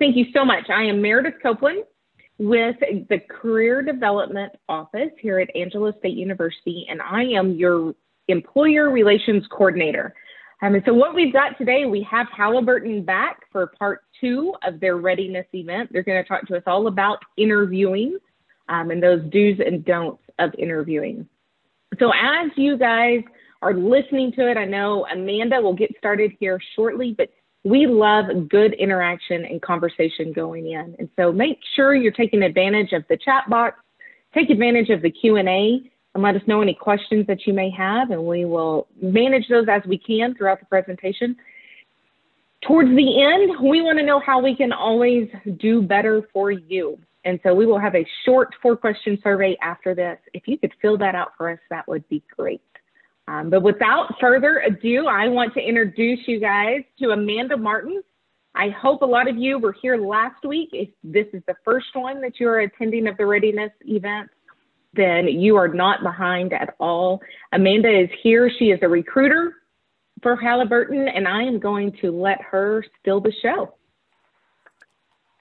thank you so much. I am Meredith Copeland with the Career Development Office here at Angelo State University, and I am your Employer Relations Coordinator. Um, and so what we've got today, we have Halliburton back for part two of their REDiness event. They're going to talk to us all about interviewing um, and those do's and don'ts of interviewing. So as you guys are listening to it, I know Amanda will get started here shortly, but we love good interaction and conversation going in. And so make sure you're taking advantage of the chat box, take advantage of the Q&A and let us know any questions that you may have, and we will manage those as we can throughout the presentation. Towards the end, we want to know how we can always do better for you. And so we will have a short four question survey after this. If you could fill that out for us, that would be great. Um, but without further ado, I want to introduce you guys to Amanda Martin. I hope a lot of you were here last week. If this is the first one that you are attending of the REDiness event, then you are not behind at all. Amanda is here. She is a recruiter for Halliburton, and I am going to let her steal the show.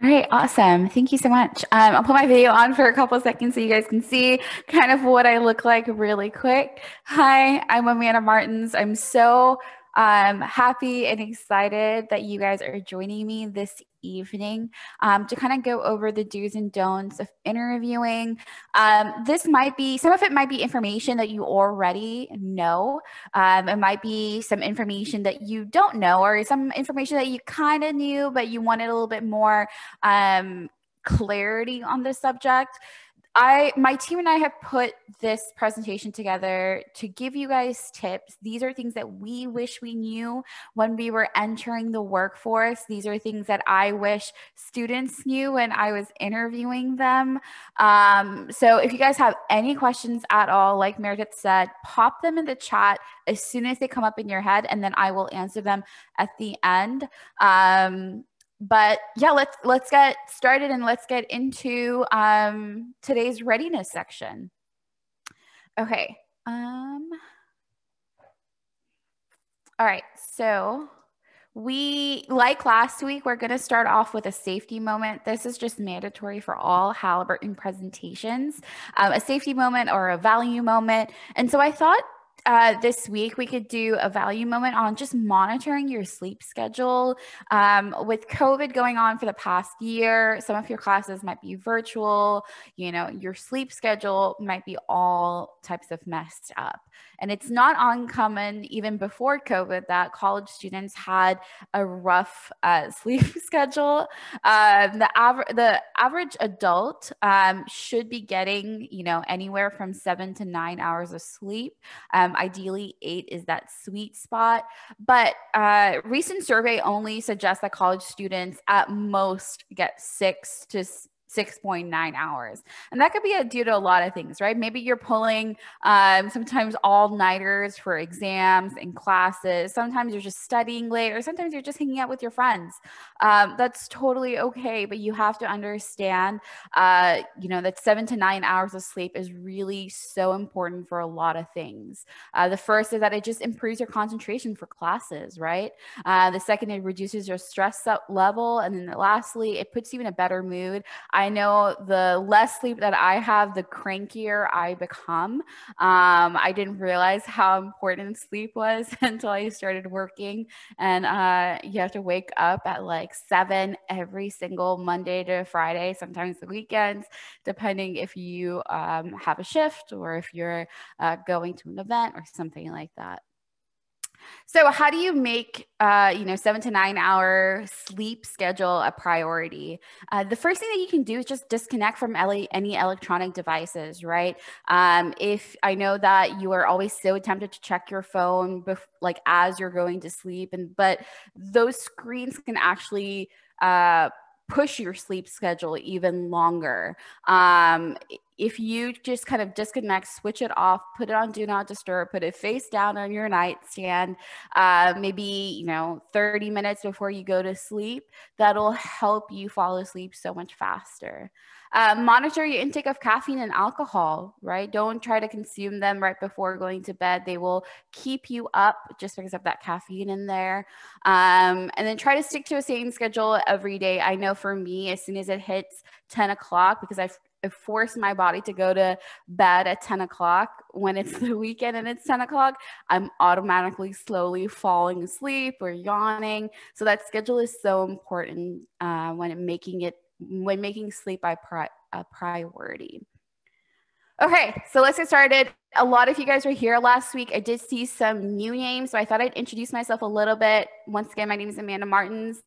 All right, awesome. Thank you so much. Um, I'll put my video on for a couple seconds so you guys can see kind of what I look like really quick. Hi, I'm Amanda Martins. I'm so I'm happy and excited that you guys are joining me this evening um, to kind of go over the do's and don'ts of interviewing. Um, this might be, some of it might be information that you already know. Um, it might be some information that you don't know, or some information that you kind of knew, but you wanted a little bit more um, clarity on the subject. I my team and I have put this presentation together to give you guys tips. These are things that we wish we knew when we were entering the workforce. These are things that I wish students knew when I was interviewing them. Um, so if you guys have any questions at all, like Meredith said, pop them in the chat as soon as they come up in your head, and then I will answer them at the end. Um, but yeah, let's let's get started and let's get into um, today's REDiness section. Okay. Um, all right. So we, like last week, we're going to start off with a safety moment. This is just mandatory for all Halliburton presentations, um, a safety moment or a value moment. And so I thought uh, this week we could do a value moment on just monitoring your sleep schedule. Um, with COVID going on for the past year, some of your classes might be virtual. You know, your sleep schedule might be all types of messed up. And it's not uncommon, even before COVID, that college students had a rough uh, sleep schedule. Um, the, aver- the average adult um, should be getting, you know, anywhere from seven to nine hours of sleep. Um, ideally, eight is that sweet spot. But uh, recent survey only suggests that college students at most get six to 6.9 hours. And that could be due to a lot of things, right? Maybe you're pulling um, sometimes all nighters for exams and classes. Sometimes you're just studying late, or sometimes you're just hanging out with your friends. Um, that's totally okay, but you have to understand, uh, you know, that seven to nine hours of sleep is really so important for a lot of things. Uh, the first is that it just improves your concentration for classes, right? Uh, the second, it reduces your stress level. And then lastly, it puts you in a better mood. Know the less sleep that I have, the crankier I become. Um, I didn't realize how important sleep was until I started working. And uh, you have to wake up at like seven every single Monday to Friday, sometimes the weekends, depending if you um, have a shift or if you're uh, going to an event or something like that. So, how do you make uh, you know seven to nine hour sleep schedule a priority? Uh, the first thing that you can do is just disconnect from any electronic devices, right? Um, if I know that you are always so tempted to check your phone, bef- like as you're going to sleep, and but those screens can actually uh, push your sleep schedule even longer. Um, if you just kind of disconnect, switch it off, put it on do not disturb, put it face down on your nightstand, uh, maybe, you know, 30 minutes before you go to sleep, that'll help you fall asleep so much faster. Uh, monitor your intake of caffeine and alcohol, right? Don't try to consume them right before going to bed. They will keep you up just because of that caffeine in there. Um, and then try to stick to a same schedule every day. I know for me, as soon as it hits 10 o'clock, because I've force my body to go to bed at 10 o'clock. When it's the weekend and it's 10 o'clock i'm automatically slowly falling asleep or yawning. So that schedule is so important uh, when making it when making sleep a, pri- a priority. Okay, so let's get started a lot of you guys were here last week. I did see some new names, so I thought I'd introduce myself a little bit. Once again, my name is Amanda Martins.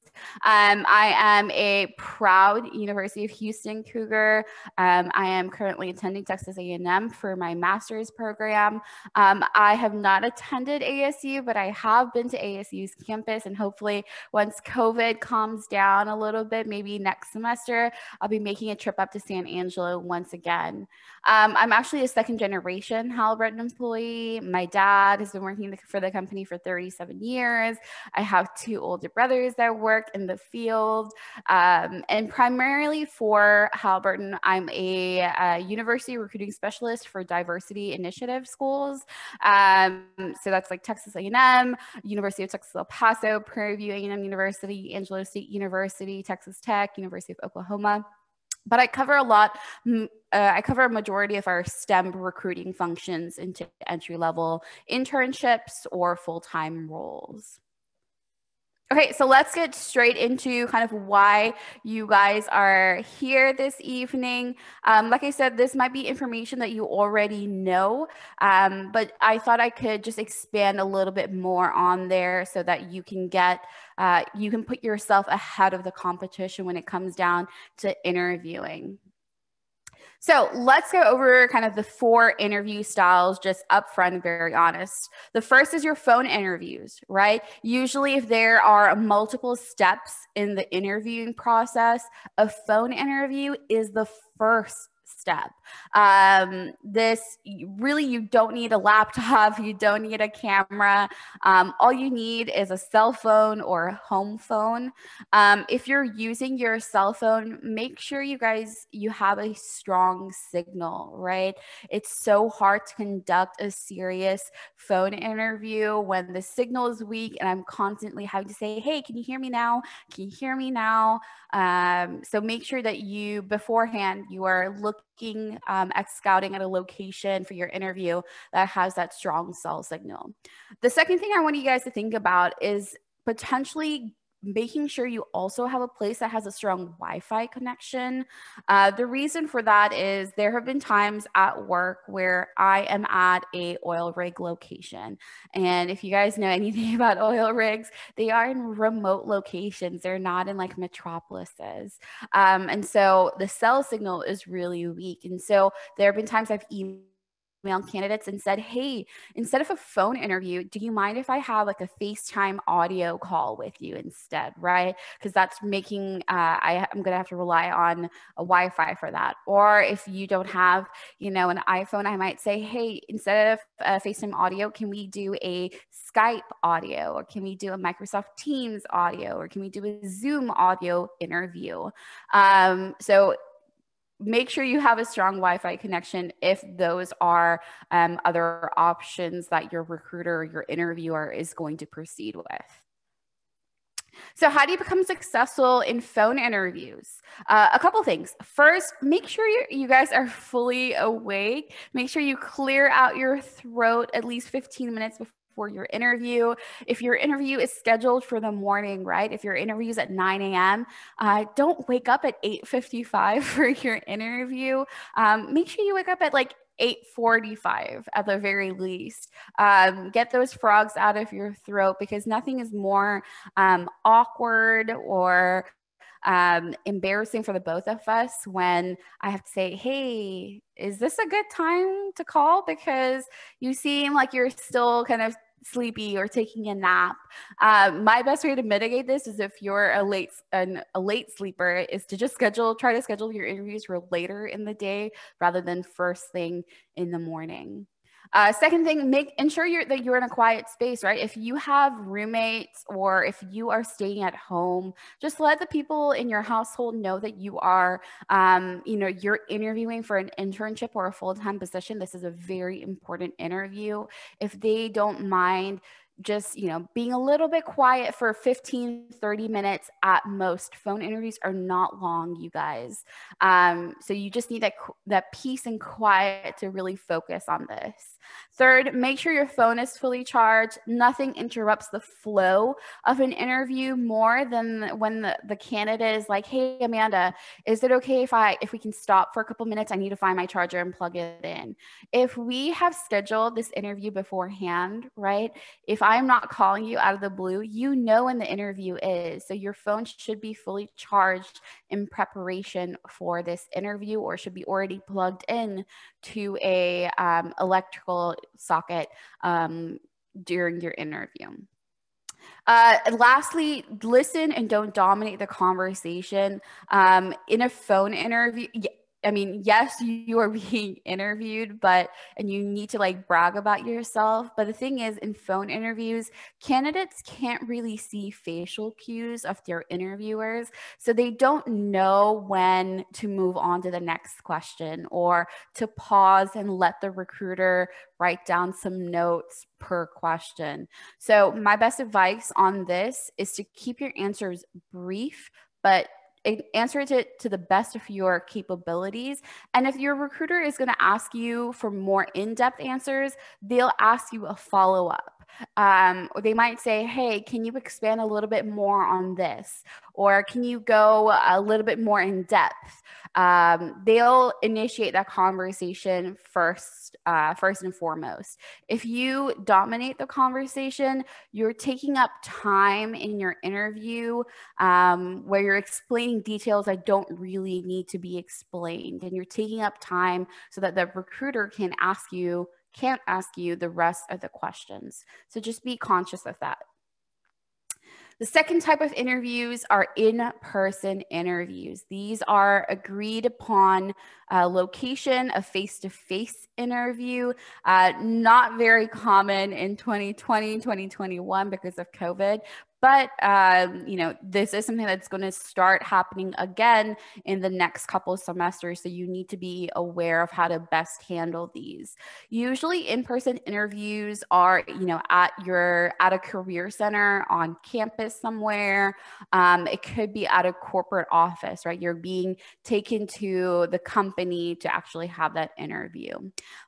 Um, I am a proud University of Houston Cougar. Um, I am currently attending Texas A&M for my master's program. Um, I have not attended ASU, but I have been to ASU's campus, and hopefully, once COVID calms down a little bit, maybe next semester, I'll be making a trip up to San Angelo once again. Um, I'm actually a second generation Halliburton employee. My dad has been working for the company for 37 years. I have two older brothers that work in the field. Um, and primarily for Halliburton, I'm a, a, university recruiting specialist for diversity initiative schools. Um, so that's like Texas A&M, University of Texas El Paso, Prairie View A&M University, Angelo State University, Texas Tech, University of Oklahoma but I cover a lot. Uh, I cover a majority of our STEM recruiting functions into entry level internships or full time roles. Okay, so let's get straight into kind of why you guys are here this evening. Um, like I said, this might be information that you already know, um, but I thought I could just expand a little bit more on there so that you can get, uh, you can put yourself ahead of the competition when it comes down to interviewing. So let's go over kind of the four interview styles just upfront, very honest. The first is your phone interviews, right? Usually, if there are multiple steps in the interviewing process, a phone interview is the first step. Um, this really, you don't need a laptop, you don't need a camera. Um, all you need is a cell phone or a home phone. Um, if you're using your cell phone, make sure you guys you have a strong signal, right? It's so hard to conduct a serious phone interview when the signal is weak and I'm constantly having to say, "Hey, can you hear me now? Can you hear me now?" Um, so make sure that you beforehand you are looking looking um, at scouting at a location for your interview that has that strong cell signal. The second thing I want you guys to think about is potentially making sure you also have a place that has a strong Wi-Fi connection. Uh, the reason for that is there have been times at work where I am at a oil rig location. And if you guys know anything about oil rigs, they are in remote locations. They're not in like metropolises. Um, and so the cell signal is really weak. And so there have been times I've emailed emailed candidates and said, Hey, instead of a phone interview, do you mind if I have like a FaceTime audio call with you instead? Right. Because that's making, uh, I, I'm going to have to rely on a Wi Fi for that. Or if you don't have, you know, an iPhone, I might say, Hey, instead of uh, FaceTime audio, can we do a Skype audio? Or can we do a Microsoft Teams audio? Or can we do a Zoom audio interview? Um, so make sure you have a strong Wi-Fi connection if those are um, other options that your recruiter or your interviewer is going to proceed with. So, how do you become successful in phone interviews? Uh, a couple things. First, make sure you, you guys are fully awake. Make sure you clear out your throat at least 15 minutes before for your interview. If your interview is scheduled for the morning, right? If your interview is at 9 a.m., uh, don't wake up at 8:55 for your interview. Um, make sure you wake up at like 8:45 at the very least. Um, get those frogs out of your throat because nothing is more um, awkward or um, embarrassing for the both of us when I have to say, hey, is this a good time to call? Because you seem like you're still kind of sleepy or taking a nap. Um, my best way to mitigate this is if you're a late an, a late sleeper is to just schedule try to schedule your interviews for later in the day rather than first thing in the morning. Uh, second thing, make ensure you're, that you're in a quiet space, right? If you have roommates or if you are staying at home, just let the people in your household know that you are, um, you know, you're interviewing for an internship or a full time position. This is a very important interview. If they don't mind just you know being a little bit quiet for 15 30 minutes at most phone interviews are not long you guys um, so you just need that that peace and quiet to really focus on this third make sure your phone is fully charged. Nothing interrupts the flow of an interview more than when the, the candidate is like hey amanda is it okay if i if we can stop for a couple minutes? I need to find my charger and plug it in. If we have scheduled this interview beforehand right if I'm not calling you out of the blue, you know when the interview is. So your phone should be fully charged in preparation for this interview or should be already plugged in to a um, electrical socket um, during your interview. Uh, lastly, listen and don't dominate the conversation. Um, in a phone interview, I mean, yes, you are being interviewed, but and you need to like brag about yourself. But the thing is, in phone interviews, candidates can't really see facial cues of their interviewers. So they don't know when to move on to the next question or to pause and let the recruiter write down some notes per question. So, my best advice on this is to keep your answers brief, but answer it to the best of your capabilities. And if your recruiter is going to ask you for more in depth answers, they'll ask you a follow up. Um, or they might say, Hey, can you expand a little bit more on this? Or can you go a little bit more in depth? Um, they'll initiate that conversation first, uh, first and foremost. If you dominate the conversation, you're taking up time in your interview um, where you're explaining details that don't really need to be explained. And you're taking up time so that the recruiter can ask you can't ask you the rest of the questions. So just be conscious of that. The second type of interviews are in person interviews. These are agreed upon uh, location, a face to face interview. Uh, not very common in 2020, 2021 because of COVID, but um, you know this is something that's going to start happening again in the next couple of semesters so you need to be aware of how to best handle these. Usually in-person interviews are you know at your at a career center on campus somewhere. Um, it could be at a corporate office right? You're being taken to the company to actually have that interview.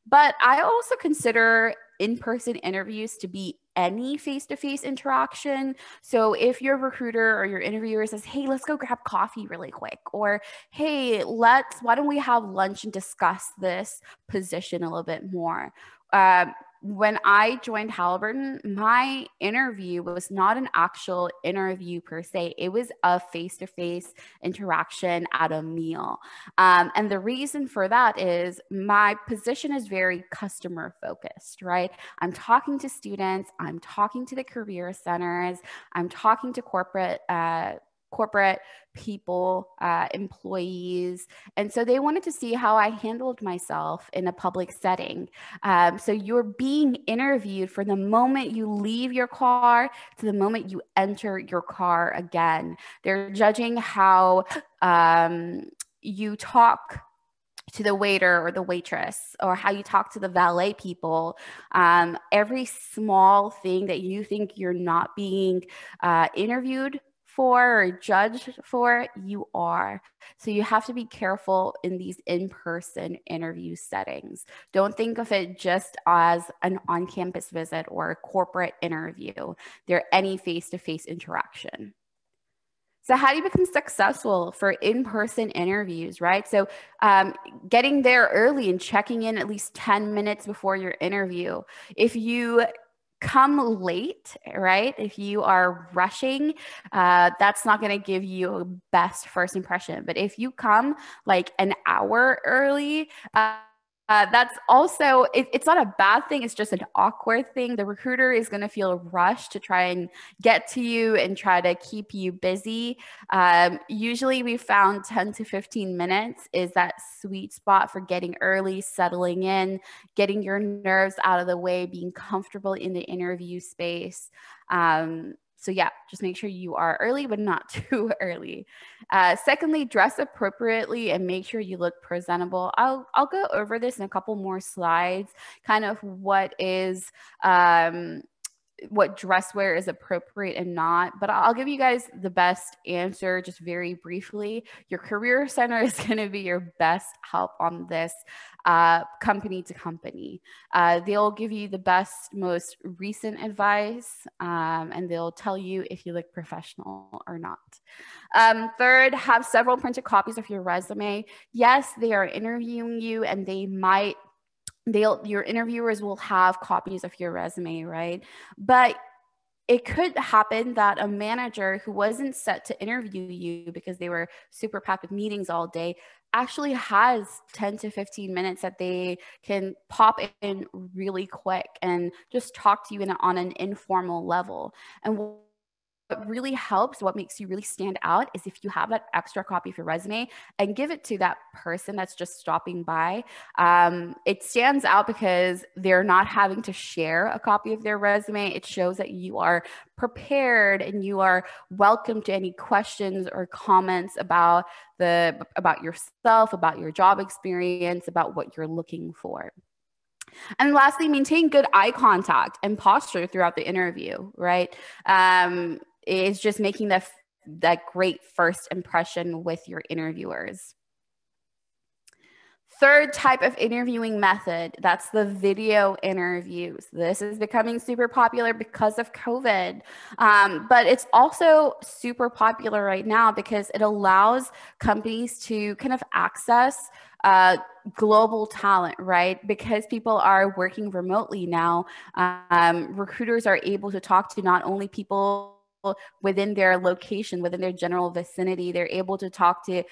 But i also consider in-person interviews to be any face to face interaction. So if your recruiter or your interviewer says, hey, let's go grab coffee really quick, or hey, let's, why don't we have lunch and discuss this position a little bit more? Uh, when I joined Halliburton, my interview was not an actual interview per se. It was a face to face interaction at a meal. Um, and the reason for that is my position is very customer focused, right? I'm talking to students, I'm talking to the career centers, I'm talking to corporate. Uh, corporate people, uh, employees. And so they wanted to see how I handled myself in a public setting. Um, so you're being interviewed for the moment you leave your car to the moment you enter your car again. They're judging how um, you talk to the waiter or the waitress or how you talk to the valet people um, every small thing that you think you're not being uh, interviewed for or judged for, you are. So you have to be careful in these in person interview settings. Don't think of it just as an on campus visit or a corporate interview, they're any face to face interaction. So, how do you become successful for in person interviews, right? So, um, getting there early and checking in at least 10 minutes before your interview. If you come late, right? If you are rushing, uh, that's not going to give you a best first impression. But if you come like an hour early, uh, uh, that's also it, it's not a bad thing it's just an awkward thing. The recruiter is going to feel rushed to try and get to you and try to keep you busy. Um, usually we found 10 to 15 minutes is that sweet spot for getting early settling in getting your nerves out of the way being comfortable in the interview space. Um, so yeah, just make sure you are early, but not too early. Uh, secondly, dress appropriately and make sure you look presentable. I'll I'll go over this in a couple more slides. Kind of what is um, what dress wear is appropriate and not, but I'll give you guys the best answer just very briefly. Your career center is going to be your best help on this uh, company to company. Uh, they'll give you the best, most recent advice, um, and they'll tell you if you look professional or not. Um, third, have several printed copies of your resume. Yes, they are interviewing you and they might they'll your interviewers will have copies of your resume, right? But it could happen that a manager who wasn't set to interview you because they were super packed with meetings all day actually has 10 to 15 minutes that they can pop in really quick and just talk to you in, on an informal level. And what really helps, what makes you really stand out is if you have that extra copy of your resume and give it to that person that's just stopping by. Um, it stands out because they're not having to share a copy of their resume. It shows that you are prepared and you are welcome to any questions or comments about the about yourself, about your job experience, about what you're looking for. And lastly, maintain good eye contact and posture throughout the interview, right? Um, is just making that that great first impression with your interviewers. Third type of interviewing method, that's the video interviews. This is becoming super popular because of COVID, um, but it's also super popular right now because it allows companies to kind of access uh, global talent, right? Because people are working remotely now, um, recruiters are able to talk to not only people within their location, within their general vicinity. They're able to talk to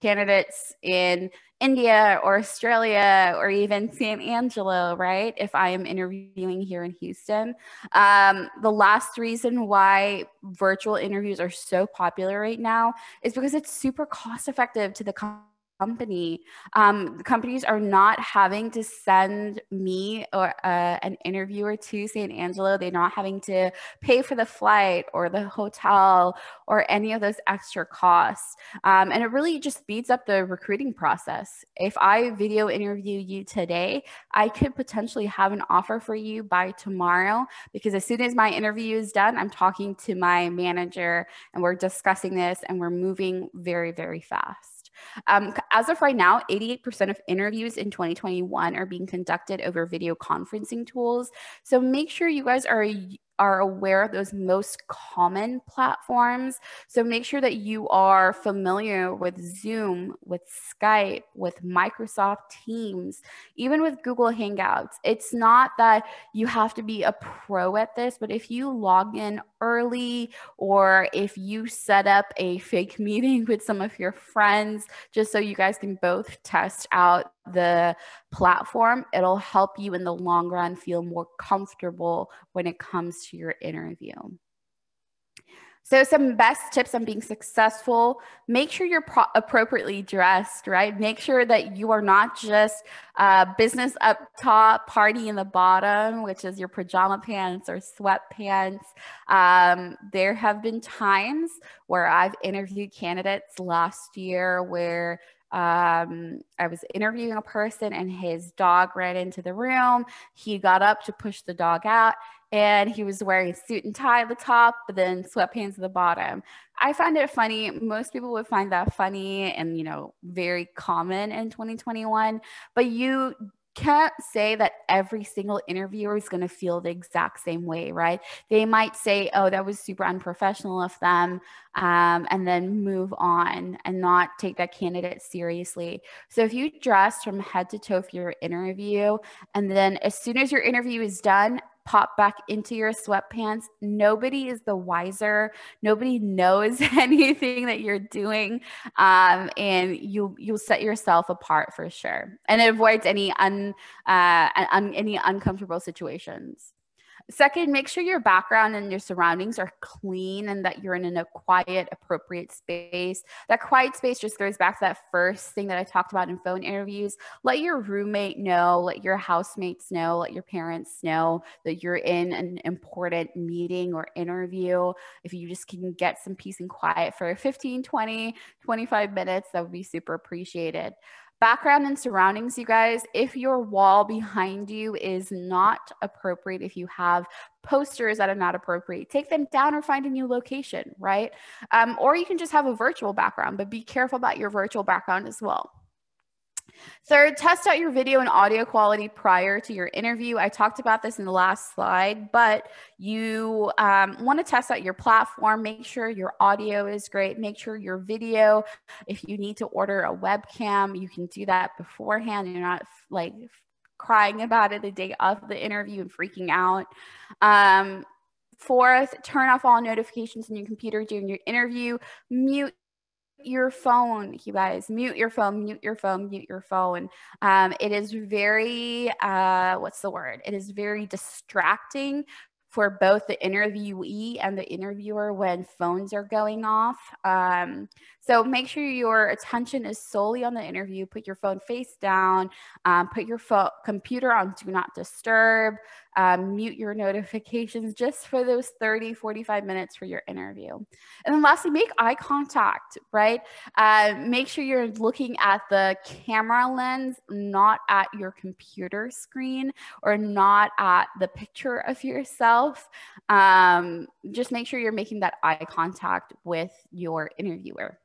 candidates in India or Australia or even San Angelo, right? If I am interviewing here in Houston. Um, the last reason why virtual interviews are so popular right now is because it's super cost effective to the company company. Um, companies are not having to send me or uh, an interviewer to San Angelo. They're not having to pay for the flight or the hotel or any of those extra costs. Um, and it really just speeds up the recruiting process. If I video interview you today, I could potentially have an offer for you by tomorrow because as soon as my interview is done, I'm talking to my manager and we're discussing this and we're moving very, very fast. Um, as of right now, 88% of interviews in 2021 are being conducted over video conferencing tools. So make sure you guys are are aware of those most common platforms. So make sure that you are familiar with Zoom, with Skype, with Microsoft Teams, even with Google Hangouts. It's not that you have to be a pro at this, but if you log in early or if you set up a fake meeting with some of your friends just so you guys can both test out the platform, it'll help you in the long run feel more comfortable when it comes to your interview. So, some best tips on being successful make sure you're pro- appropriately dressed, right? Make sure that you are not just uh, business up top, party in the bottom, which is your pajama pants or sweatpants. Um, there have been times where I've interviewed candidates last year where um, I was interviewing a person and his dog ran into the room. He got up to push the dog out and he was wearing a suit and tie at the top, but then sweatpants at the bottom. I find it funny. Most people would find that funny and, you know, very common in 2021, but you can't say that every single interviewer is going to feel the exact same way, right? They might say, oh, that was super unprofessional of them, um, and then move on and not take that candidate seriously. So if you dress from head to toe for your interview, and then as soon as your interview is done, pop back into your sweatpants. Nobody is the wiser. Nobody knows anything that you're doing, um, and you you'll set yourself apart for sure, and it avoids any un, uh, un any uncomfortable situations. Second, make sure your background and your surroundings are clean and that you're in a quiet, appropriate space. That quiet space just goes back to that first thing that I talked about in phone interviews. Let your roommate know, let your housemates know, let your parents know that you're in an important meeting or interview. If you just can get some peace and quiet for 15, 20, 25 minutes, that would be super appreciated. Background and surroundings, you guys. If your wall behind you is not appropriate, if you have posters that are not appropriate, take them down or find a new location, right? Um, or you can just have a virtual background, but be careful about your virtual background as well. Third, test out your video and audio quality prior to your interview. I talked about this in the last slide, but you um, want to test out your platform. Make sure your audio is great. Make sure your video, if you need to order a webcam, you can do that beforehand. You're not like crying about it the day of the interview and freaking out. Um, Fourth, turn off all notifications on your computer during your interview. Mute your phone, you guys. Mute your phone, mute your phone, mute your phone. Um, it is very, uh, what's the word? It is very distracting for both the interviewee and the interviewer when phones are going off. Um, so make sure your attention is solely on the interview. Put your phone face down, um, put your phone, computer on do not disturb, um, mute your notifications just for those 30, 45 minutes for your interview. And then lastly, make eye contact, right? Uh, make sure you're looking at the camera lens, not at your computer screen or not at the picture of yourself. Um, just make sure you're making that eye contact with your interviewer.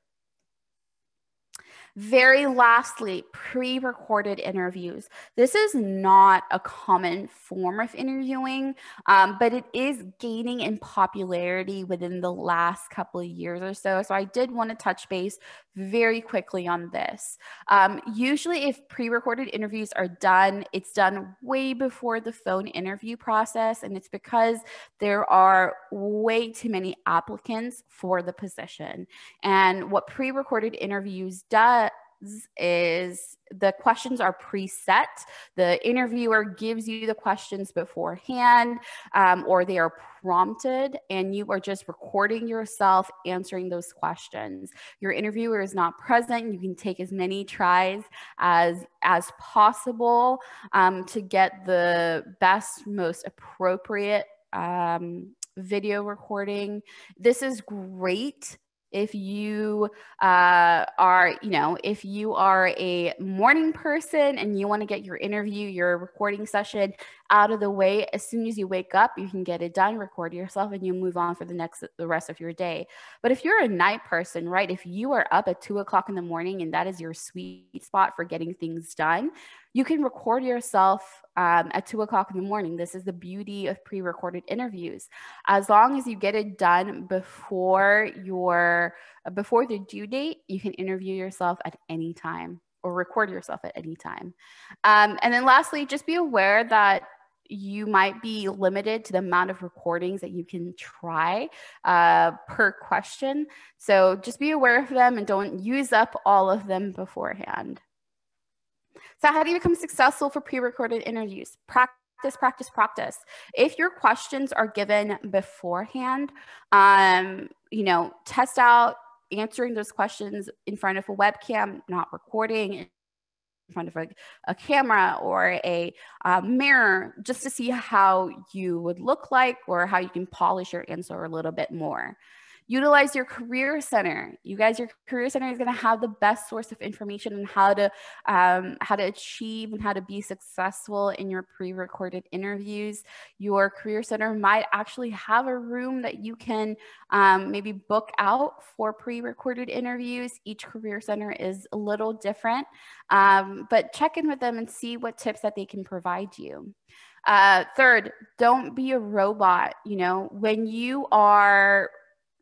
Very lastly, pre recorded interviews. This is not a common form of interviewing, um, but it is gaining in popularity within the last couple of years or so. So I did want to touch base very quickly on this. Um, usually, if pre recorded interviews are done, it's done way before the phone interview process, and it's because there are way too many applicants for the position. And what pre recorded interviews does is the questions are preset. The interviewer gives you the questions beforehand, um, or they are prompted, and you are just recording yourself answering those questions. Your interviewer is not present. You can take as many tries as as possible um, to get the best, most appropriate um, video recording. This is great if you uh, are, you know, if you are a morning person and you want to get your interview, your recording session out of the way as soon as you wake up, you can get it done, record yourself, and you move on for the next, the rest of your day. But if you're a night person, right, if you are up at two o'clock in the morning and that is your sweet spot for getting things done, you can record yourself um, at two o'clock in the morning. This is the beauty of pre recorded interviews. As long as you get it done before your before the due date, you can interview yourself at any time or record yourself at any time. Um, and then lastly, just be aware that you might be limited to the amount of recordings that you can try uh, per question. So just be aware of them and don't use up all of them beforehand. So, how do you become successful for pre recorded interviews? Practice, practice, practice. If your questions are given beforehand, um, you know, test out answering those questions in front of a webcam, not recording in front of a, a camera or a uh, mirror, just to see how you would look like or how you can polish your answer a little bit more. Utilize your career center. You guys, your career center is going to have the best source of information on how to um, how to achieve and how to be successful in your pre-recorded interviews. Your career center might actually have a room that you can um, maybe book out for pre-recorded interviews. Each career center is a little different, um, but check in with them and see what tips that they can provide you. Uh, third, don't be a robot. You know, when you are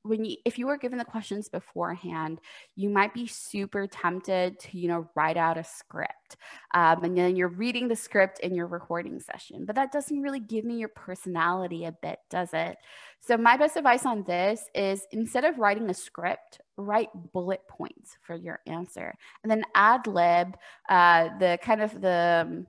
when you if you were given the questions beforehand you might be super tempted to you know write out a script um, and then you're reading the script in your recording session but that doesn't really give me your personality a bit does it? So my best advice on this is instead of writing a script write bullet points for your answer and then ad lib uh, the kind of the um,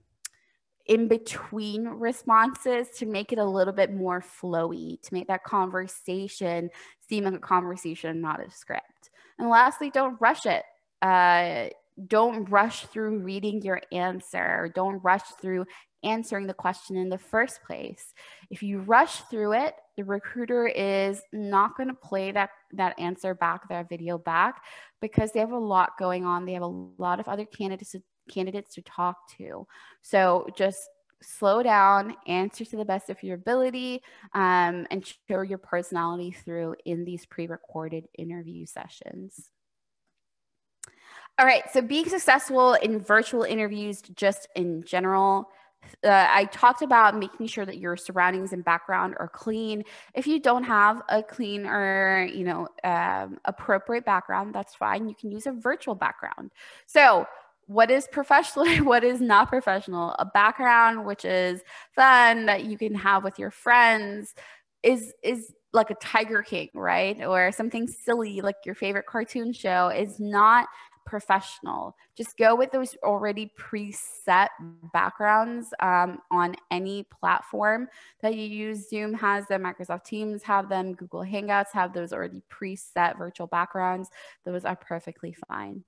in between responses to make it a little bit more flowy, to make that conversation seem like a conversation, not a script. And lastly, don't rush it. Uh, don't rush through reading your answer. Don't rush through answering the question in the first place. If you rush through it, the recruiter is not going to play that that answer back, that video back, because they have a lot going on. They have a lot of other candidates to candidates to talk to. So just slow down, answer to the best of your ability, um, and show your personality through in these pre recorded interview sessions. All right, so being successful in virtual interviews, just in general, uh, I talked about making sure that your surroundings and background are clean. If you don't have a clean or you know um, appropriate background, that's fine. You can use a virtual background. So what is professional what is not professional? A background which is fun that you can have with your friends is is like a tiger king right? Or something silly like your favorite cartoon show is not professional. Just go with those already preset backgrounds um, on any platform that you use. Zoom has them microsoft teams have them google hangouts have those already preset virtual backgrounds. Those are perfectly fine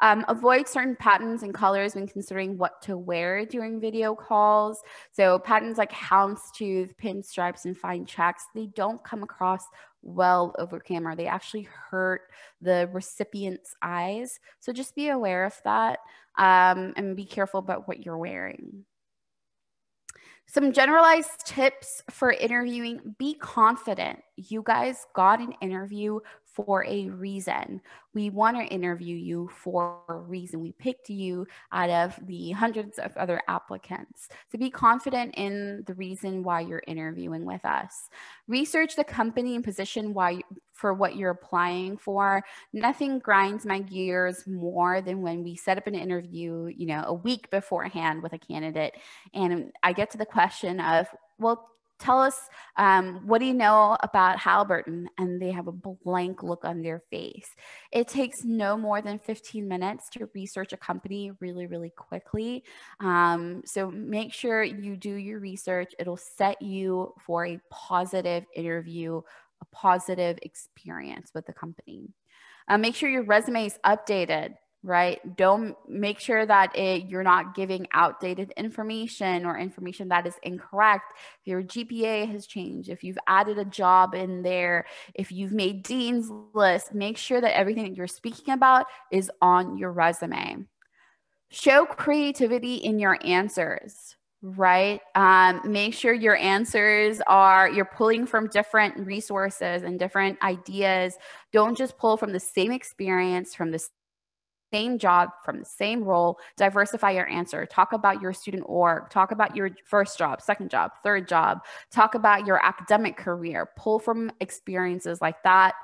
um, avoid certain patterns and colors when considering what to wear during video calls. So patterns like houndstooth, pinstripes, and fine checks, they don't come across well over camera. They actually hurt the recipient's eyes. So just be aware of that um, and be careful about what you're wearing. Some generalized tips for interviewing be confident. You guys got an interview for a reason. We want to interview you for a reason. We picked you out of the hundreds of other applicants. So be confident in the reason why you're interviewing with us. Research the company and position why for what you're applying for. Nothing grinds my gears more than when we set up an interview, you know, a week beforehand with a candidate and I get to the question of, well, tell us um, what do you know about Halliburton? And they have a blank look on their face. It takes no more than 15 minutes to research a company really, really quickly. Um, so make sure you do your research. It'll set you for a positive interview, a positive experience with the company. Uh, make sure your resume is updated right? Don't make sure that it, you're not giving outdated information or information that is incorrect. If your gpa has changed if you've added a job in there if you've made dean's list make sure that everything that you're speaking about is on your resume. Show creativity in your answers right? Um, make sure your answers are you're pulling from different resources and different ideas. Don't just pull from the same experience from the same job from the same role, diversify your answer. Talk about your student org, talk about your first job, second job, third job, talk about your academic career, pull from experiences like that.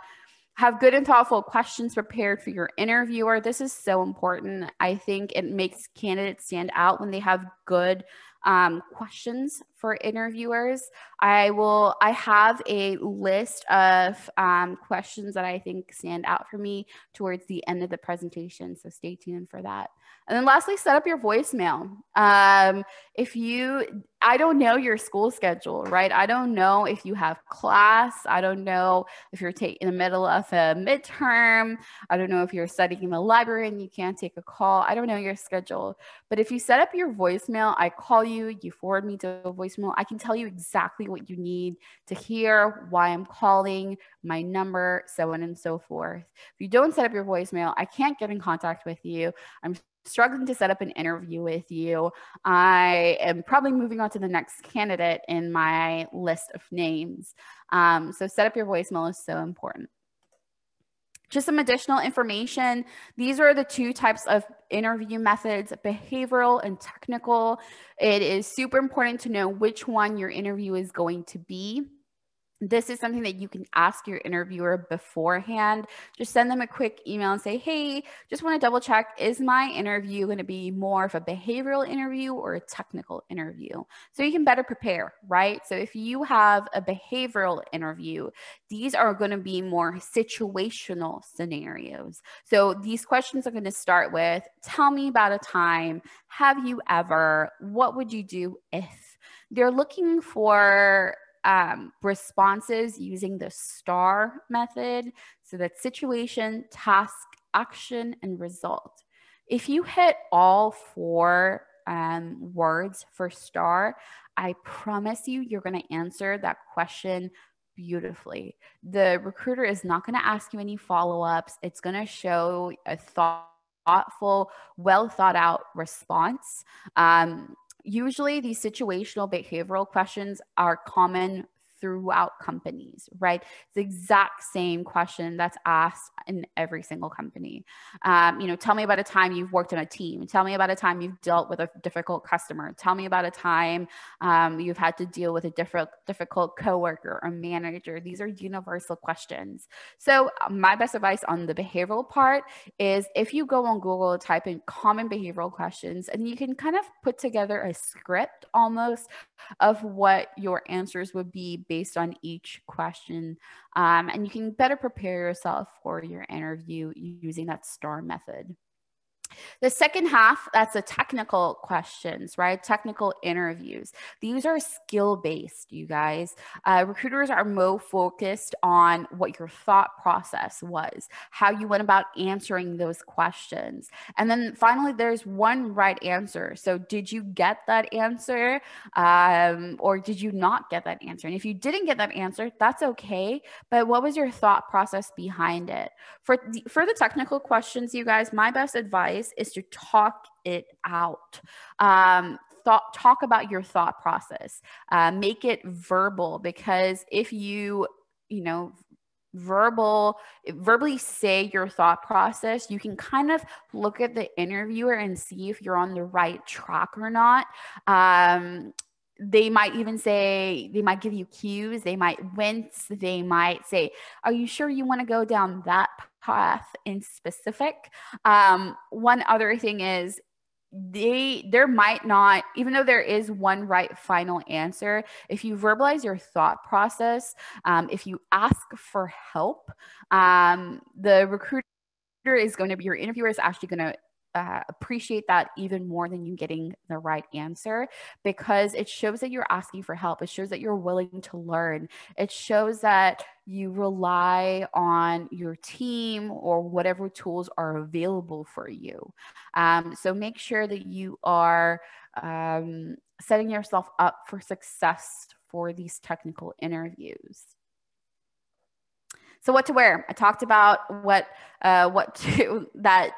Have good and thoughtful questions prepared for your interviewer. This is so important. I think it makes candidates stand out when they have good um, questions for interviewers. I will, I have a list of um, questions that I think stand out for me towards the end of the presentation. So stay tuned for that. And then lastly, set up your voicemail. Um, if you, I don't know your school schedule, right? I don't know if you have class. I don't know if you're taking in the middle of a midterm. I don't know if you're studying in the library and you can't take a call. I don't know your schedule. But if you set up your voicemail, I call you, you forward me to a voicemail, I can tell you exactly what you need to hear, why I'm calling, my number, so on and so forth. If you don't set up your voicemail, I can't get in contact with you. I'm struggling to set up an interview with you. I am probably moving on to the next candidate in my list of names. Um, so set up your voicemail is so important. Just some additional information. These are the two types of interview methods, behavioral and technical. It is super important to know which one your interview is going to be. This is something that you can ask your interviewer beforehand. Just send them a quick email and say, hey, just want to double check is my interview going to be more of a behavioral interview or a technical interview? So you can better prepare, right? So if you have a behavioral interview, these are going to be more situational scenarios. So these questions are going to start with tell me about a time. Have you ever? What would you do if? They're looking for um, responses using the STAR method. So that's situation, task, action, and result. If you hit all four um, words for STAR, I promise you, you're going to answer that question beautifully. The recruiter is not going to ask you any follow ups, it's going to show a thoughtful, well thought out response. Um, usually these situational behavioral questions are common throughout companies, right? It's the exact same question that's asked in every single company. Um, you know, tell me about a time you've worked on a team. Tell me about a time you've dealt with a difficult customer. Tell me about a time um, you've had to deal with a different difficult coworker or manager. These are universal questions. So uh, my best advice on the behavioral part is if you go on Google, type in common behavioral questions, and you can kind of put together a script almost of what your answers would be based on each question. Um, and you can better prepare yourself for your interview using that STAR method. The second half, that's the technical questions, right? Technical interviews. These are skill based, you guys. Uh, recruiters are more focused on what your thought process was, how you went about answering those questions. And then finally, there's one right answer. So, did you get that answer um, or did you not get that answer? And if you didn't get that answer, that's okay. But what was your thought process behind it? For the, for the technical questions, you guys, my best advice is to talk it out. Um, thought, talk about your thought process. Uh, make it verbal because if you, you know, verbal verbally say your thought process you can kind of look at the interviewer and see if you're on the right track or not um, they might even say they might give you cues they might wince they might say are you sure you want to go down that path in specific. Um, one other thing is they there might not even though there is one right final answer if you verbalize your thought process um, if you ask for help um, the recruiter is going to be your interviewer is actually going to uh, appreciate that even more than you getting the right answer because it shows that you're asking for help. It shows that you're willing to learn. It shows that you rely on your team or whatever tools are available for you. Um, so make sure that you are um, setting yourself up for success for these technical interviews. So what to wear? I talked about what uh, what to that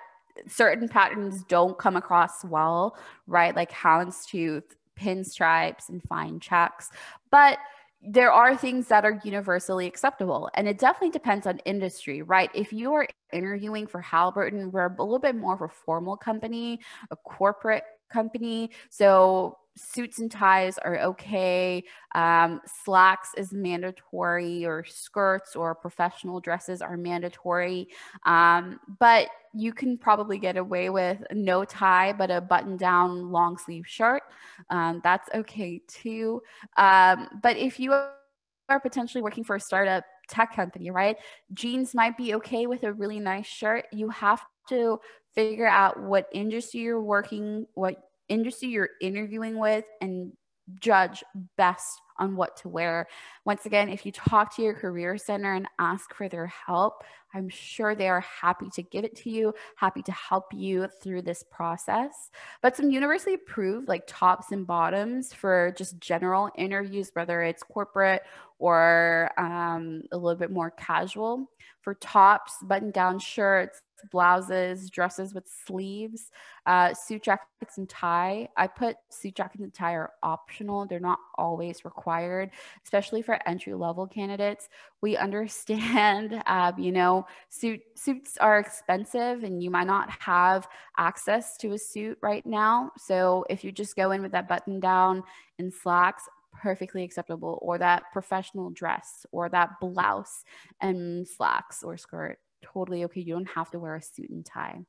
certain patterns don't come across well, right? Like houndstooth, pinstripes, and fine checks. But there are things that are universally acceptable and it definitely depends on industry right if you are interviewing for halliburton we're a little bit more of a formal company a corporate company so suits and ties are okay. Um, slacks is mandatory, or skirts or professional dresses are mandatory. Um, but you can probably get away with no tie, but a button down long sleeve shirt. Um, that's okay too. Um, but if you are potentially working for a startup tech company, right? Jeans might be okay with a really nice shirt. You have to figure out what industry you're working, what industry you're interviewing with and judge best on what to wear. Once again, if you talk to your career center and ask for their help, I'm sure they are happy to give it to you, happy to help you through this process. But some universally approved, like tops and bottoms for just general interviews, whether it's corporate or um, a little bit more casual. For tops, button down shirts, blouses, dresses with sleeves, uh, suit jackets and tie. I put suit jackets and tie are optional. They're not always required, especially for entry level candidates. We understand, uh, you know, suit suits are expensive and you might not have access to a suit right now. So if you just go in with that button down and slacks, perfectly acceptable, or that professional dress, or that blouse and slacks or skirt. Totally okay. You don't have to wear a suit and tie.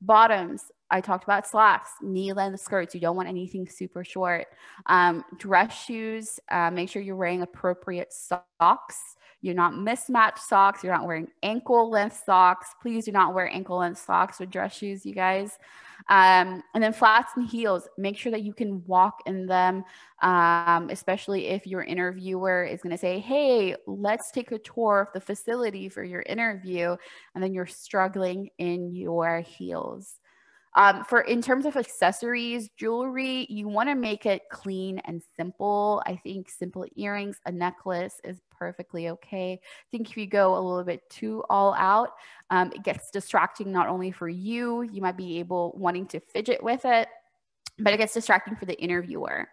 Bottoms, I talked about slacks, knee length skirts. You don't want anything super short. Um, dress shoes, uh, make sure you're wearing appropriate socks. You're not mismatched socks. You're not wearing ankle length socks. Please do not wear ankle length socks with dress shoes, you guys. Um, and then flats and heels, make sure that you can walk in them, um, especially if your interviewer is going to say, Hey, let's take a tour of the facility for your interview. And then you're struggling in your heels. Um, for in terms of accessories, jewelry, you want to make it clean and simple. I think simple earrings, a necklace is perfectly okay. I think if you go a little bit too all out, um, it gets distracting not only for you, you might be able wanting to fidget with it, but it gets distracting for the interviewer.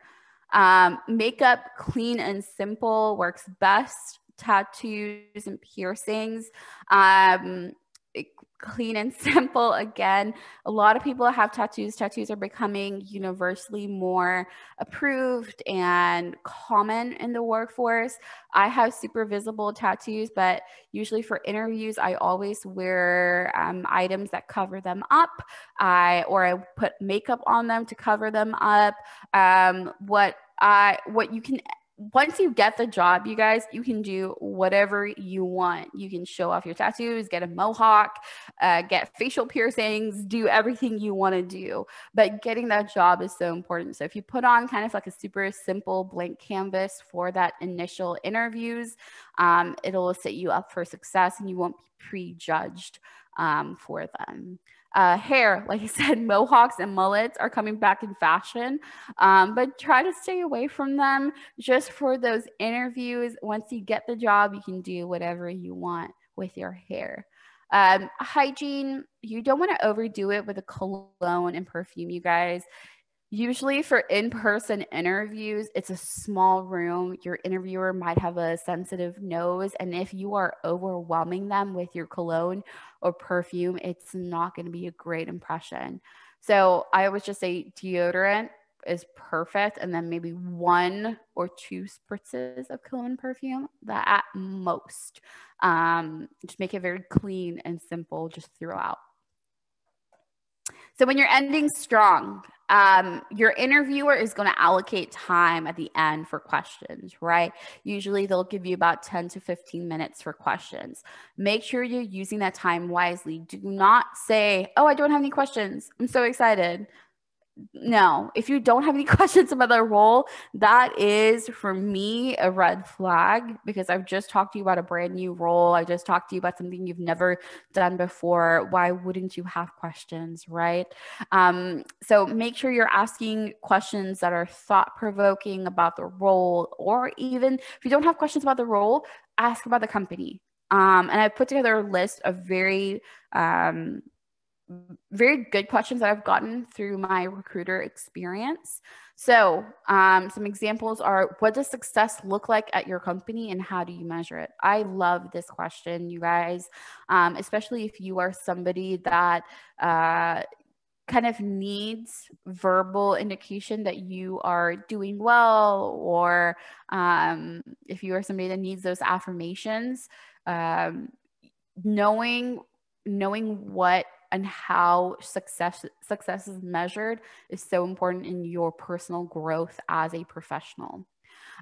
Um, makeup, clean and simple works best. Tattoos and piercings. Um, clean and simple again. A lot of people have tattoos. Tattoos are becoming universally more approved and common in the workforce. I have super visible tattoos but usually for interviews i always wear um, items that cover them up. I or i put makeup on them to cover them up. Um, what I what you can once you get the job, you guys, you can do whatever you want. You can show off your tattoos, get a mohawk, uh, get facial piercings, do everything you want to do. But getting that job is so important. So if you put on kind of like a super simple blank canvas for that initial interviews, um, it'll set you up for success and you won't be prejudged um, for them. Uh, hair, like I said, mohawks and mullets are coming back in fashion, um, but try to stay away from them just for those interviews. Once you get the job, you can do whatever you want with your hair. Um, hygiene, you don't want to overdo it with a cologne and perfume, you guys. Usually for in-person interviews, it's a small room. Your interviewer might have a sensitive nose. And if you are overwhelming them with your cologne or perfume, it's not going to be a great impression. So I always just say deodorant is perfect. And then maybe one or two spritzes of cologne perfume that at most. Um, just make it very clean and simple just throughout. So when you're ending strong, um, your interviewer is going to allocate time at the end for questions, right? Usually they'll give you about 10 to 15 minutes for questions. Make sure you're using that time wisely. Do not say, Oh, I don't have any questions. I'm so excited no, if you don't have any questions about the role, that is for me a red flag because I've just talked to you about a brand new role. I just talked to you about something you've never done before. Why wouldn't you have questions, right? Um, so make sure you're asking questions that are thought provoking about the role, or even if you don't have questions about the role, ask about the company. Um, and I put together a list of very um, very good questions that I've gotten through my recruiter experience. So, um, some examples are what does success look like at your company and how do you measure it? I love this question, you guys, um, especially if you are somebody that uh, kind of needs verbal indication that you are doing well, or um, if you are somebody that needs those affirmations. Um, knowing knowing what and how success success is measured is so important in your personal growth as a professional.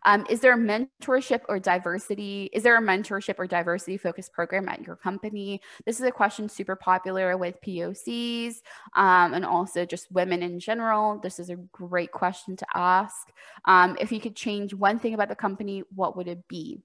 Um, is there a mentorship or diversity? Is there a mentorship or diversity focused program at your company? This is a question super popular with POCs um, and also just women in general. This is a great question to ask. Um, if you could change one thing about the company, what would it be?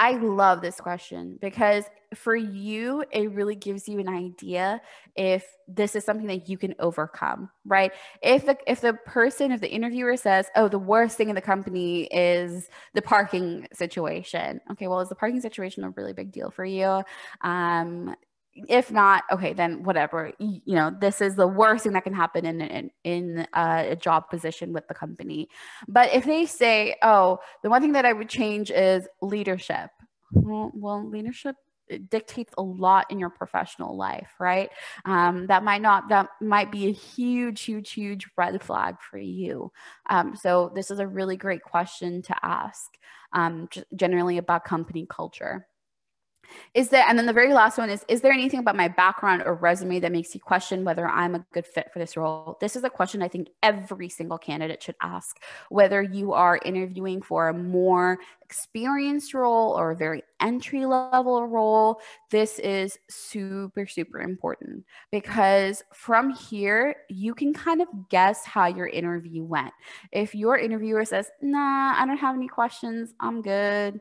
I love this question because for you, it really gives you an idea if this is something that you can overcome, right? If the, if the person, if the interviewer says, oh, the worst thing in the company is the parking situation. Okay, well, is the parking situation a really big deal for you? Um, if not okay then whatever you, you, know this is the worst thing that can happen in in, in uh, a job position with the company but if they say oh the one thing that i would change is leadership well, well leadership dictates a lot in your professional life, right? Um, that might not, that might be a huge, huge, huge red flag for you. Um, so this is a really great question to ask um, generally about company culture. Is there, and then the very last one is, is there anything about my background or resume that makes you question whether I'm a good fit for this role? This is a question I think every single candidate should ask, whether you are interviewing for a more experienced role or a very entry level role. This is super, super important because from here, you can kind of guess how your interview went. If your interviewer says, nah, I don't have any questions, I'm good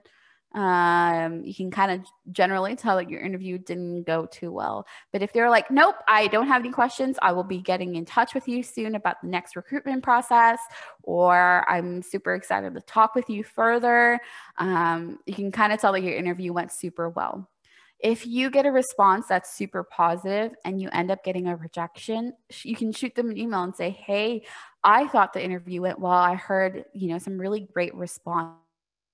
um, you can kind of generally tell that your interview didn't go too well. But if they're like, nope, I don't have any questions, I will be getting in touch with you soon about the next recruitment process, or I'm super excited to talk with you further, um, you can kind of tell that your interview went super well. If you get a response that's super positive and you end up getting a rejection, you can shoot them an email and say, hey, I thought the interview went well. I heard, you know, some really great response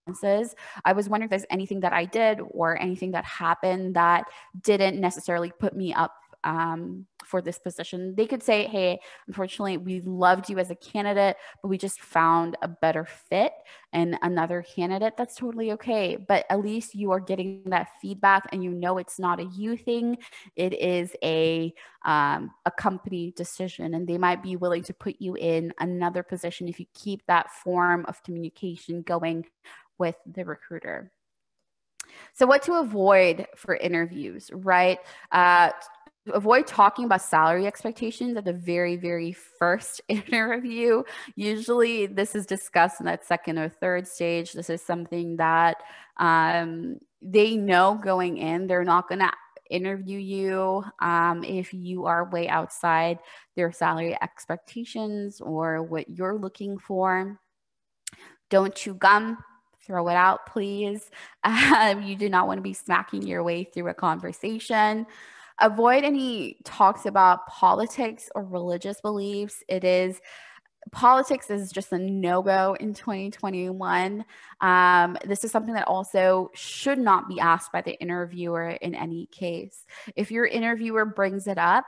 I was wondering if there's anything that I did or anything that happened that didn't necessarily put me up um, for this position. They could say, hey, unfortunately, we loved you as a candidate, but we just found a better fit and another candidate. That's totally okay. But at least you are getting that feedback and you know it's not a you thing. It is a, um, a company decision, and they might be willing to put you in another position if you keep that form of communication going with the recruiter. So, what to avoid for interviews, right? Uh, avoid talking about salary expectations at the very, very first interview. Usually, this is discussed in that second or third stage. This is something that um, they know going in, they're not going to interview you um, if you are way outside their salary expectations or what you're looking for. Don't chew gum throw it out, please. Um, you do not want to be smacking your way through a conversation. Avoid any talks about politics or religious beliefs. It is politics is just a no go in 2021. Um, this is something that also should not be asked by the interviewer in any case. If your interviewer brings it up,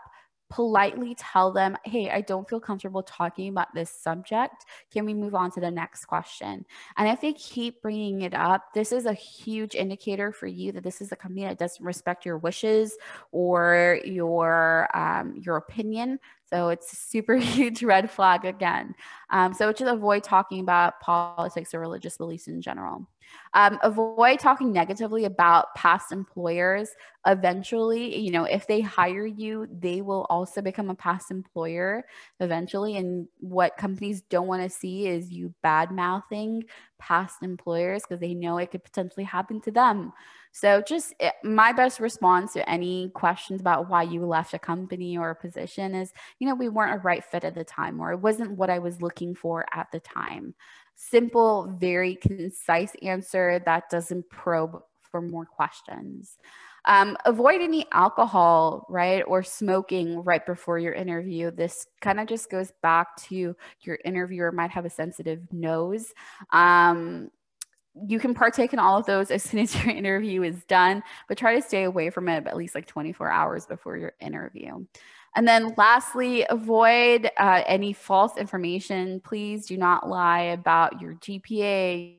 politely tell them, hey, I don't feel comfortable talking about this subject. Can we move on to the next question? And if they keep bringing it up, this is a huge indicator for you that this is a company that doesn't respect your wishes or your um, your opinion. So it's super huge red flag again. Um, so just avoid talking about politics or religious beliefs in general. Um, avoid talking negatively about past employers. Eventually, you know, if they hire you, they will also become a past employer eventually. And what companies don't want to see is you bad mouthing past employers because they know it could potentially happen to them. So, just eh, my best response to any questions about why you left a company or a position is, you know, we weren't a right fit at the time, or it wasn't what I was looking for at the time. Simple, very concise answer that doesn't probe for more questions. Um, avoid any alcohol, right, or smoking right before your interview. This kind of just goes back to your interviewer might have a sensitive nose. Um, you can partake in all of those as soon as your interview is done, but try to stay away from it at least like 24 hours before your interview. And then lastly, avoid uh, any false information. Please do not lie about your GPA,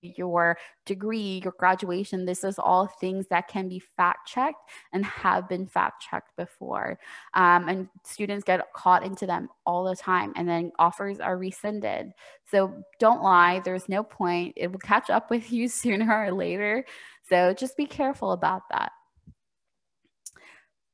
your degree, your graduation. This is all things that can be fact checked and have been fact checked before. Um, and students get caught into them all the time, and then offers are rescinded. So don't lie. There's no point. It will catch up with you sooner or later. So just be careful about that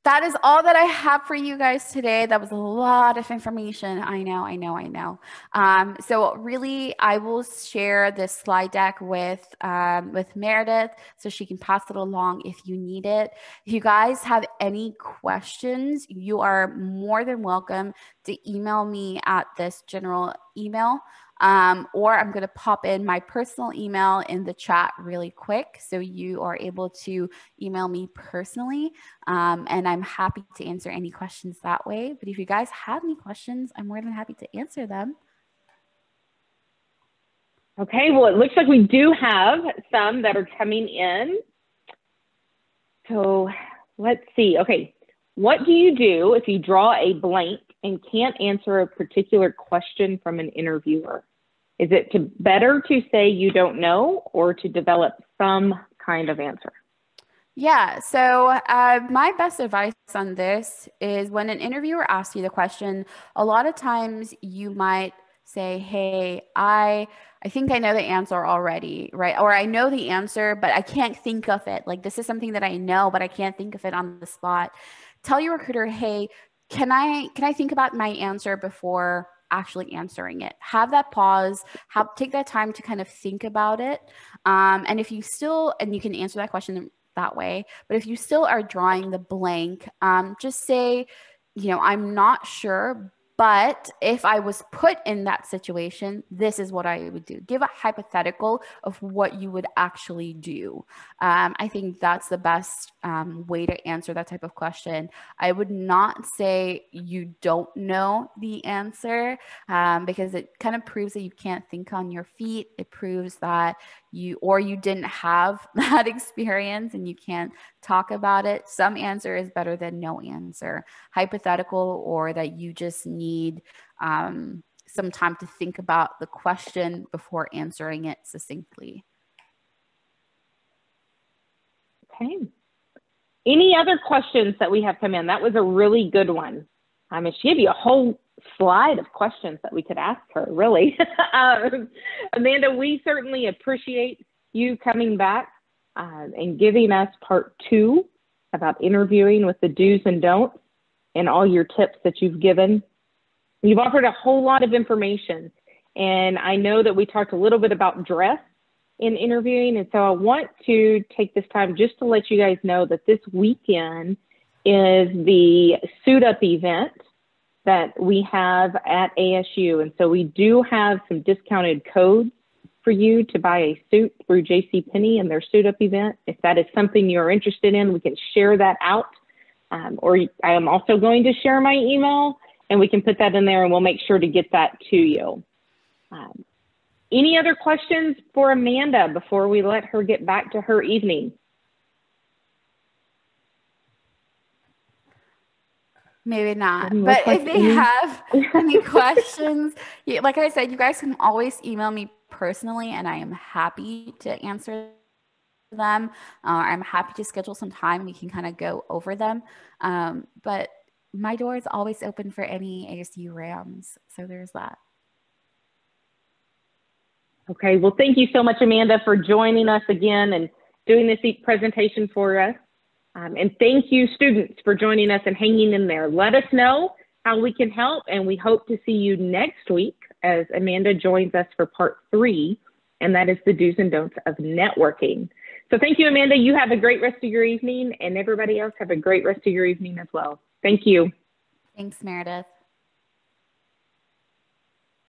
that is all that I have for you guys today. That was a lot of information. I know, I know, I know. Um, so really, I will share this slide deck with um, with Meredith so she can pass it along if you need it. If you guys have any questions, you are more than welcome to email me at this general email. Um, or I'm going to pop in my personal email in the chat really quick so you are able to email me personally. Um, and I'm happy to answer any questions that way. But if you guys have any questions, I'm more than happy to answer them. Okay, well, it looks like we do have some that are coming in. so let's see. Okay, what do you do if you draw a blank and can't answer a particular question from an interviewer? Is it to better to say you don't know or to develop some kind of answer? Yeah. So, uh, my best advice on this is when an interviewer asks you the question, a lot of times you might say, Hey, I. I think I know the answer already, right? Or I know the answer, but I can't think of it. Like this is something that I know, but I can't think of it on the spot. Tell your recruiter, hey, can I can I think about my answer before actually answering it have that pause have take that time to kind of think about it um, and if you still and you can answer that question that way. But if you still are drawing the blank, um, just say, you know, I'm not sure, but if I was put in that situation, this is what I would do. Give a hypothetical of what you would actually do. Um, I think that's the best um, way to answer that type of question. I would not say you don't know the answer um, because it kind of proves that you can't think on your feet. It proves that you or you didn't have that experience and you can't talk about it some answer is better than no answer. Hypothetical or that you just need um, some time to think about the question before answering it succinctly. Okay. Any other questions that we have come in? That was a really good one. I mean she gave you a whole slide of questions that we could ask her, really. um, Amanda, we certainly appreciate you coming back uh, and giving us part two about interviewing with the do's and don'ts and all your tips that you've given. You've offered a whole lot of information, and I know that we talked a little bit about dress in interviewing, and so I want to take this time just to let you guys know that this weekend is the suit up event that we have at ASU. And so we do have some discounted codes for you to buy a suit through JCPenney and their suit up event. If that is something you're interested in, we can share that out. Um, or I am also going to share my email and we can put that in there and we'll make sure to get that to you. Um, any other questions for Amanda before we let her get back to her evening? Maybe not. But if they have any questions, like I said, you guys can always email me personally, and I am happy to answer them. Uh, I'm happy to schedule some time. We can kind of go over them. Um, but my door is always open for any ASU Rams. So there's that. Okay. Well, thank you so much, Amanda, for joining us again and doing this presentation for us. Um, and thank you, students, for joining us and hanging in there. Let us know how we can help, and we hope to see you next week as Amanda joins us for part three, and that is the do's and don'ts of networking. So thank you, Amanda. You have a great rest of your evening, and everybody else have a great rest of your evening as well. Thank you. Thanks, Meredith.